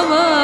aman